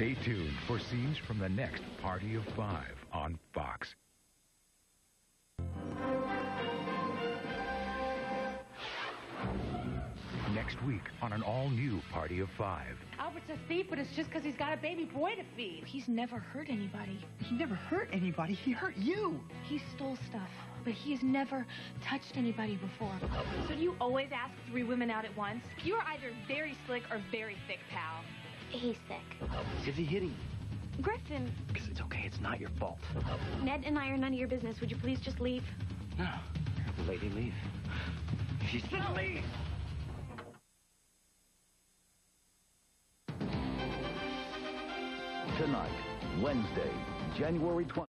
Stay tuned for scenes from the next Party of Five on Fox. Next week on an all-new Party of Five. Albert's a thief, but it's just because he's got a baby boy to feed. He's never hurt anybody. He never hurt anybody. He hurt you. He stole stuff, but he's never touched anybody before. So do you always ask three women out at once? You're either very slick or very thick, pal. He's sick. Is he hitting? Griffin, Because it's okay. It's not your fault. Ned and I are none of your business. Would you please just leave? No. The lady, leave. She's gonna leave. Tonight, Wednesday, January 20th.